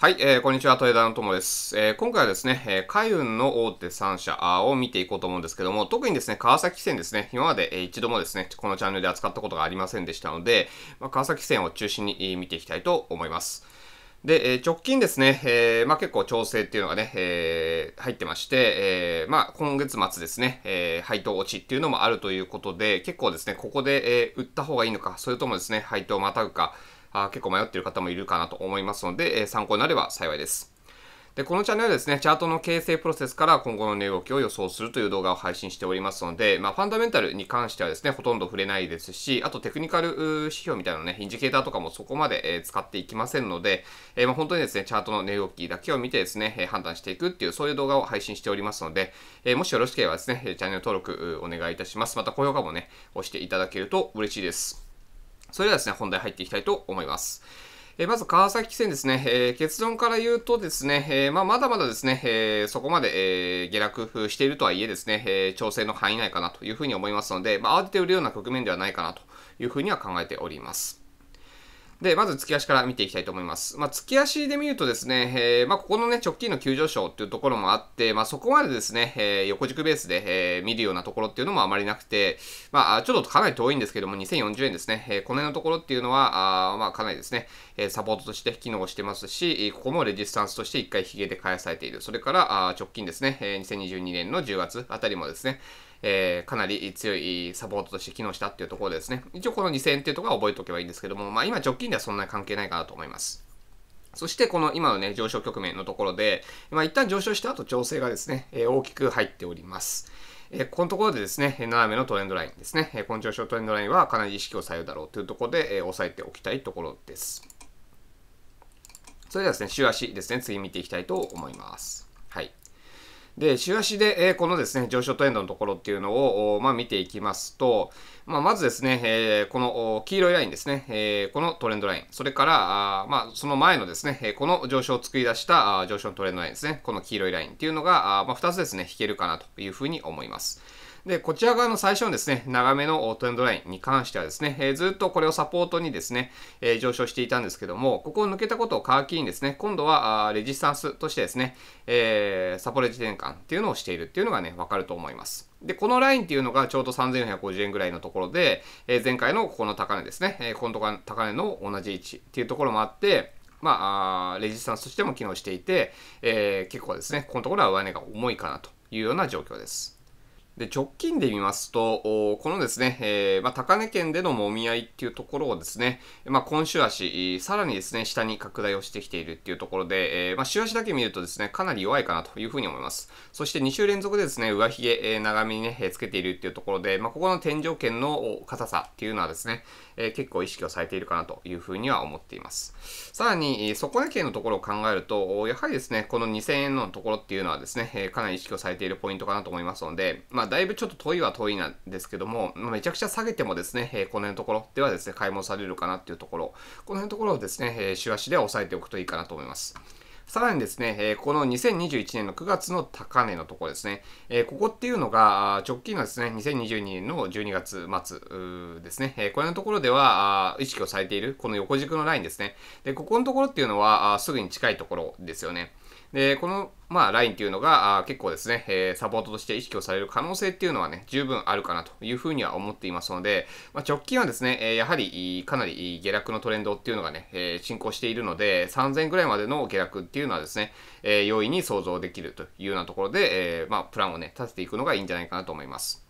はい、えー、こんにちは、豊田の友です。えー、今回はですね、えー、海運の大手3社を見ていこうと思うんですけども、特にですね、川崎線ですね、今まで、えー、一度もですね、このチャンネルで扱ったことがありませんでしたので、まあ、川崎線を中心に、見ていきたいと思います。で、えー、直近ですね、えー、まあ、結構調整っていうのがね、えー、入ってまして、えー、まあ、今月末ですね、えー、配当落ちっていうのもあるということで、結構ですね、ここで、えー、売った方がいいのか、それともですね、配当をまたぐか、あ結構迷っている方もいるかなと思いますので、え、参考になれば幸いです。で、このチャンネルはですね、チャートの形成プロセスから今後の値動きを予想するという動画を配信しておりますので、まあ、ファンダメンタルに関してはですね、ほとんど触れないですし、あとテクニカル指標みたいなね、インジケーターとかもそこまで、え使っていきませんので、えー、まあ、本当にですね、チャートの値動きだけを見てですね、え判断していくっていう、そういう動画を配信しておりますので、えー、もしよろしければですね、チャンネル登録お願いいたします。また高評価もね、押していただけると嬉しいです。それではですね、本題入っていきたいと思います。えまず川崎戦ですね、えー、結論から言うとですね、えー、まあ、まだまだですね、えー、そこまで、え下落しているとはいえですね、え調整の範囲内かなというふうに思いますので、まあ、慌てて売るような局面ではないかなというふうには考えております。で、まず月足から見ていきたいと思います。まあ、月足で見るとですね、えー、まあ、ここのね、直近の急上昇っていうところもあって、まあ、そこまでですね、えー、横軸ベースで、えー、見るようなところっていうのもあまりなくて、まあ、ちょっとかなり遠いんですけども、2040円ですね、えー、この辺のところっていうのは、あまあ、かなりですね、えサポートとして機能してますし、ここもレジスタンスとして一回ヒゲで返されている。それから、あ直近ですね、え2022年の10月あたりもですね、えー、かなり強いサポートとして機能したっていうところですね、一応この2000円っていうところは覚えておけばいいんですけども、まあ今直近ではそんなに関係ないかなと思います。そしてこの今のね、上昇局面のところで、まあ一旦上昇した後調整がですね、えー、大きく入っております。えー、このところでですね、斜めのトレンドラインですね、え、この上昇トレンドラインはかなり意識をされるだろうというところで、えー、押さえておきたいところです。それではですね、週足ですね、次見ていきたいと思います。はい。で、週足で、えー、このですね、上昇トレンドのところっていうのを、まあ、見ていきますと、まあ、まずですね、えー、この黄色いラインですね、えー、このトレンドライン、それから、あまあ、その前のですね、この上昇を作り出した上昇のトレンドラインですね、この黄色いラインっていうのが、あまあ、2つですね、引けるかなというふうに思います。で、こちら側の最初のですね、長めのトレンドラインに関してはですね、えー、ずっとこれをサポートにですね、えー、上昇していたんですけども、ここを抜けたことを皮切りにですね、今度はあレジスタンスとしてですね、えー、サポレジ転換っていうのをしているっていうのがね、わかると思います。で、このラインっていうのがちょうど3450円ぐらいのところで、えー、前回のここの高値ですね、えー、この高値の同じ位置っていうところもあって、まあ、レジスタンスとしても機能していて、えー、結構ですね、このところは上値が重いかなというような状況です。で、直近で見ますと、このですね、えー、まあ、高値圏でのもみ合いっていうところをですね、まあ、今週足、さらにですね、下に拡大をしてきているっていうところで、えー、まあ、週足だけ見るとですね、かなり弱いかなというふうに思います。そして2週連続でですね、上髭、えー、長めにね、つけているっていうところで、まあ、ここの天井圏の硬さっていうのはですね、えー、結構意識をされているかなというふうには思っています。さらに、底値圏のところを考えると、やはりですね、この2000円のところっていうのはですね、かなり意識をされているポイントかなと思いますので、まあ、だいぶちょっと遠いは遠いなんですけども、めちゃくちゃ下げてもですね、えこの辺のところではですね、買い物されるかなっていうところ、この辺のところをですね、え週足で押さえておくといいかなと思います。さらにですね、えこの2021年の9月の高値のところですね、えここっていうのが直近のですね、2022年の12月末ですね、えこれのところでは意識をされているこの横軸のラインですね。で、ここのところっていうのはすぐに近いところですよね。で、この、まあ、ラインっていうのが、あ結構ですね、え、サポートとして意識をされる可能性っていうのはね、十分あるかなというふうには思っていますので、まあ、直近はですね、え、やはり、かなり下落のトレンドっていうのがね、え、進行しているので、3000ぐらいまでの下落っていうのはですね、え、容易に想像できるというようなところで、え、まあ、プランをね、立てていくのがいいんじゃないかなと思います。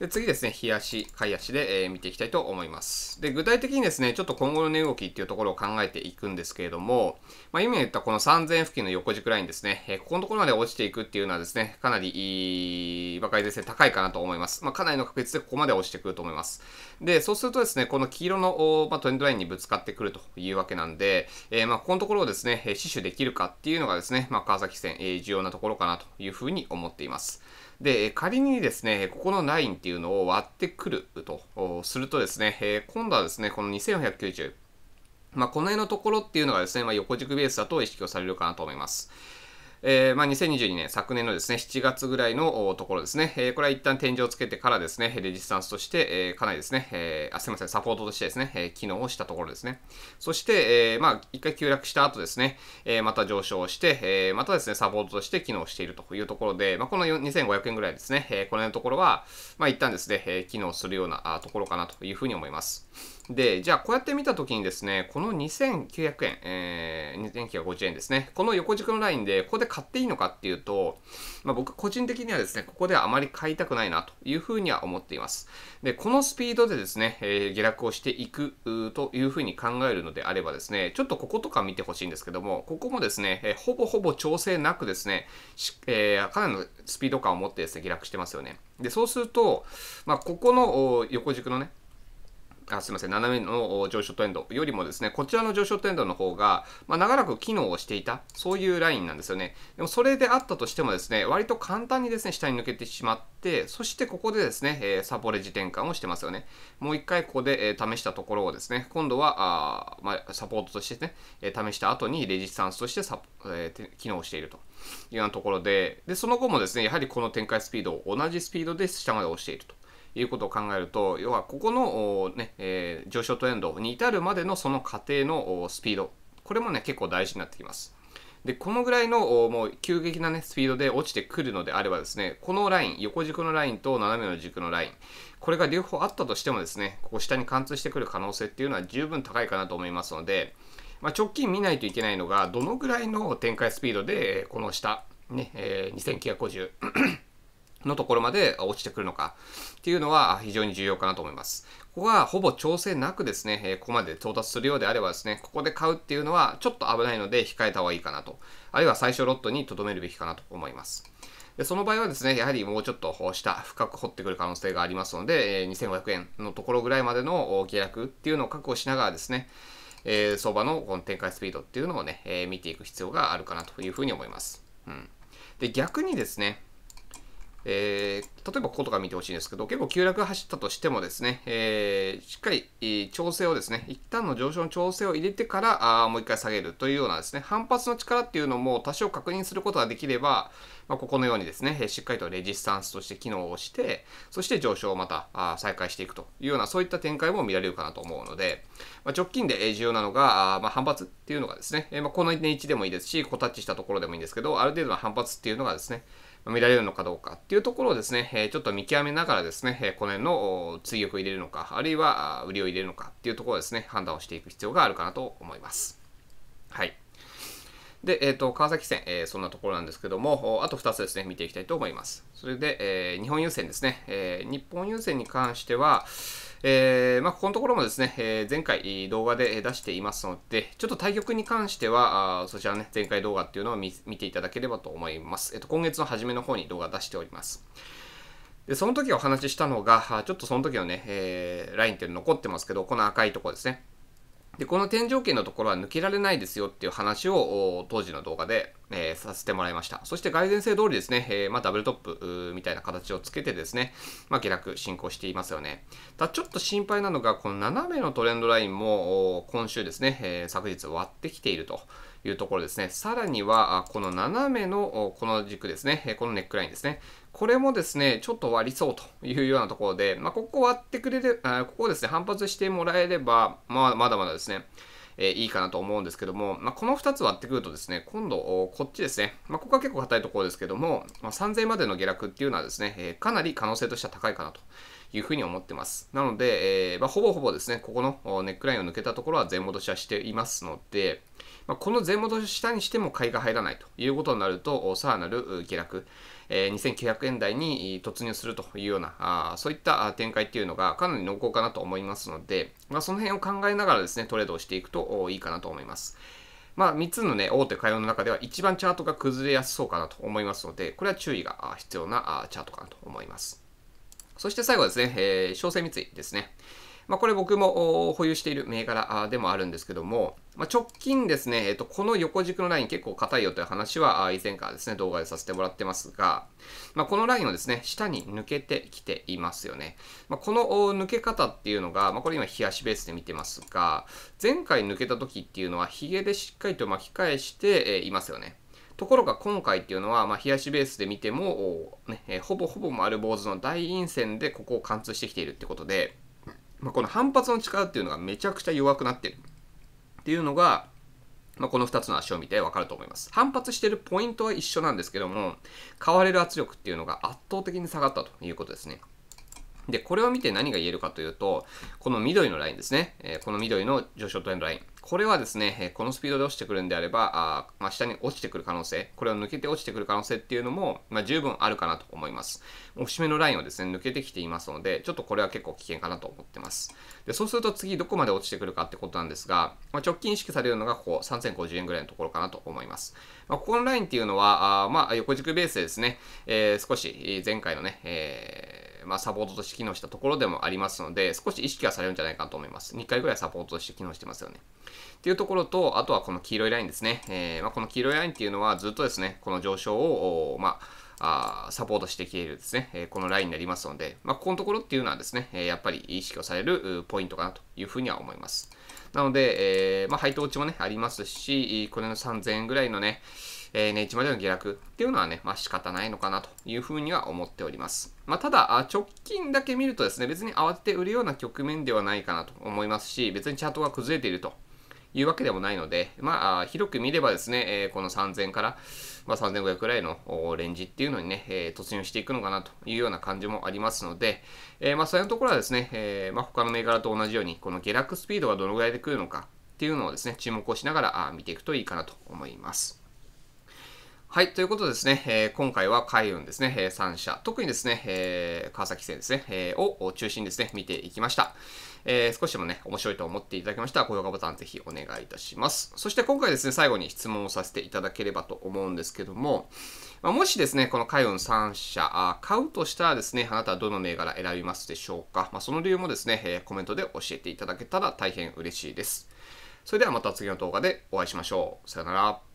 で次ですね、日足、買い足で、えー、見ていきたいと思います。で、具体的にですね、ちょっと今後の値動きっていうところを考えていくんですけれども、まあ、今言ったこの3000付近の横軸ラインですね、えー、ここのところまで落ちていくっていうのはですね、かなりいい、馬鹿ですね、高いかなと思います。まあ、かなりの確率でここまで落ちてくると思います。で、そうするとですね、この黄色の、まあ、トレンドラインにぶつかってくるというわけなんで、えー、まあ、ここのところをですね、死守できるかっていうのがですね、まあ、川崎線、えー、重要なところかなというふうに思っています。で、仮にですね、ここのラインっていうのを割ってくるとするとですね、え今度はですね、この2490、まあ、この辺のところっていうのがですね、まあ、横軸ベースだと意識をされるかなと思います。えー、まあ、2022年、昨年のですね、7月ぐらいのところですね、えー、これは一旦天井をつけてからですね、レジスタンスとして、えー、かなりですね、えー、あ、すみません、サポートとしてですね、えー、機能をしたところですね。そして、えー、まあ、一回急落した後ですね、えー、また上昇して、えー、またですね、サポートとして機能しているというところで、まあ、この2500円ぐらいですね、えー、この辺のところは、まあ、一旦ですね、えー、機能するようなところかなというふうに思います。で、じゃあこうやって見たときにですね、この2900円、えー、2950円ですね、この横軸のラインでここで買っていいのかっていうと、まあ、僕個人的にはですね、ここではあまり買いたくないなというふうには思っています。で、このスピードでですね、えー、下落をしていくというふうに考えるのであればですね、ちょっとこことか見てほしいんですけども、ここもですね、えー、ほぼほぼ調整なくですね、えー、かなりのスピード感を持ってですね、下落してますよね。で、そうすると、まあ、ここの横軸のね、あすみません、斜めの上昇トレンドよりもですね、こちらの上昇トレンドの方が、まあ、長らく機能をしていた、そういうラインなんですよね。でもそれであったとしてもですね、割と簡単にですね、下に抜けてしまって、そしてここでですね、え、サポレジ転換をしてますよね。もう一回ここで、え、試したところをですね、今度は、あまあ、サポートとしてね、え、試した後にレジスタンスとしてサ、えー、機能しているというようなところで、で、その後もですね、やはりこの展開スピードを同じスピードで下まで押していると。いうことを考えると、要はここの、ねえー、上昇トレンドに至るまでのその過程のスピード、これもね、結構大事になってきます。で、このぐらいのもう急激なね、スピードで落ちてくるのであればですね、このライン、横軸のラインと斜めの軸のライン、これが両方あったとしてもですね、ここ下に貫通してくる可能性っていうのは十分高いかなと思いますので、まあ、直近見ないといけないのが、どのぐらいの展開スピードで、この下、ね、えー、2950のところまで落ちてくるのかっていうのは非常に重要かなと思います。ここはほぼ調整なくですね、ここまで到達するようであればですね、ここで買うっていうのはちょっと危ないので控えた方がいいかなと。あるいは最初ロットに留めるべきかなと思います。でその場合はですね、やはりもうちょっと下、深く掘ってくる可能性がありますので、2500円のところぐらいまでの下落っていうのを確保しながらですね、え、相場のこの展開スピードっていうのをね、え、見ていく必要があるかなというふうに思います。うん。で、逆にですね、えー、例えばこことか見てほしいんですけど、結構急落走ったとしてもですね、えー、しっかり調整をですね、一旦の上昇の調整を入れてからあもう一回下げるというようなですね、反発の力っていうのも多少確認することができれば、まあ、ここのようにですね、しっかりとレジスタンスとして機能をして、そして上昇をまた再開していくというような、そういった展開も見られるかなと思うので、まあ、直近で重要なのが、あまあ、反発っていうのがですね、えまあ、この値位置でもいいですし、こうタッチしたところでもいいんですけど、ある程度の反発っていうのがですね、見られるのかどうかっていうところをですね、えちょっと見極めながらですね、えこの辺の追撃を入れるのか、あるいは売りを入れるのかっていうところですね、判断をしていく必要があるかなと思います。はい。で、えっ、ー、と、川崎線、えー、そんなところなんですけども、あと2つですね、見ていきたいと思います。それで、えー、日本郵船ですね、え日本郵船に関しては、えー、まあ、ここのところもですね、え、前回動画で出していますので、ちょっと対局に関しては、あそちらね、前回動画っていうのを見ていただければと思います。えっと、今月の初めの方に動画出しております。で、その時お話ししたのが、ちょっとその時のね、えー、ラインっていうの残ってますけど、この赤いとこですね。で、この天井圏のところは抜けられないですよっていう話を当時の動画で、えー、させてもらいました。そして蓋然性通りですね、えー、まあ、ダブルトップみたいな形をつけてですね、まあ、下落進行していますよね。ただちょっと心配なのが、この斜めのトレンドラインも今週ですね、えー、昨日割ってきていると。いうところですね。さらには、この斜めのこの軸ですね、このネックラインですね。これもですね、ちょっと割りそうというようなところで、まあ、ここ割ってくれる、あここですね、反発してもらえれば、まあ、まだまだですね、え、いいかなと思うんですけども、まあ、この2つ割ってくるとですね、今度、こっちですね、まあ、ここは結構硬いところですけども、まあ、3000円までの下落っていうのはですね、え、かなり可能性としては高いかなというふうに思ってます。なので、えー、まあ、ほぼほぼですね、ここのネックラインを抜けたところは全戻しはしていますので、まあ、この全戻し下にしても買いが入らないということになると、さらなる下落、えー、2900円台に突入するというような、あそういった展開っていうのがかなり濃厚かなと思いますので、まあ、その辺を考えながらですね、トレードをしていくといいかなと思います。まあ、3つのね、大手会話の中では一番チャートが崩れやすそうかなと思いますので、これは注意が必要なチャートかなと思います。そして最後ですね、えー、小生三井ですね。まあ、これ僕も保有している銘柄でもあるんですけども、まあ、直近ですね、えっと、この横軸のライン結構硬いよという話は以前からですね、動画でさせてもらってますが、まあ、このラインをですね、下に抜けてきていますよね。まあ、この抜け方っていうのが、まあ、これ今、冷やしベースで見てますが、前回抜けた時っていうのは、ヒゲでしっかりと巻き返していますよね。ところが今回っていうのは、まあ、冷やしベースで見ても、ねえ、ほぼほぼ丸坊主の大陰線でここを貫通してきているってことで、まあ、この反発の力っていうのがめちゃくちゃ弱くなってるっていうのが、まあ、この2つの足を見てわかると思います。反発してるポイントは一緒なんですけども、買われる圧力っていうのが圧倒的に下がったということですね。で、これを見て何が言えるかというと、この緑のラインですね。えー、この緑の上昇トレンドライン。これはですね、このスピードで落ちてくるんであれば、あまあ、下に落ちてくる可能性、これを抜けて落ちてくる可能性っていうのも、まあ、十分あるかなと思います。おしめのラインをですね、抜けてきていますので、ちょっとこれは結構危険かなと思ってます。で、そうすると次どこまで落ちてくるかってことなんですが、まあ、直近意識されるのがここ3050円ぐらいのところかなと思います。まあ、ここのラインっていうのは、あまあ、横軸ベースでですね、えー、少し前回のね、えーまあ、サポートとして機能したところでもありますので、少し意識はされるんじゃないかと思います。2回ぐらいサポートとして機能してますよね。っていうところと、あとはこの黄色いラインですね。えー、まあ、この黄色いラインっていうのはずっとですね、この上昇を、まあ、あサポートしてきているですね、えー、このラインになりますので、まあ、ここのところっていうのはですね、え、やっぱり意識をされるポイントかなというふうには思います。なので、えー、まあ、配当落ちもね、ありますし、これの3000円ぐらいのね、えー、値打ちまでの下落っていうのはね、まあ仕方ないのかなというふうには思っております。まあただ、直近だけ見るとですね、別に慌てて売るような局面ではないかなと思いますし、別にチャートが崩れているというわけでもないので、まあ、広く見ればですね、え、この3000から、まあ、3500くらいのレンジっていうのにね、え、突入していくのかなというような感じもありますので、え、まあ、そういうところはですね、え、まあ、他の銘柄と同じように、この下落スピードがどのぐらいで来るのかっていうのをですね、注目をしながら見ていくといいかなと思います。はい。ということですね、えー、今回は海運ですね、えー、3社、特にですね、えー、川崎線ですね、えー、を中心にですね、見ていきました。えー、少しでもね、面白いと思っていただけましたら、高評価ボタンぜひお願いいたします。そして今回ですね、最後に質問をさせていただければと思うんですけども、まあ、もしですね、この海運3社買うとしたらですね、あなたはどの銘柄選びますでしょうか？まあ、その理由もですね、えー、コメントで教えていただけたら大変嬉しいです。それではまた次の動画でお会いしましょう。さよなら。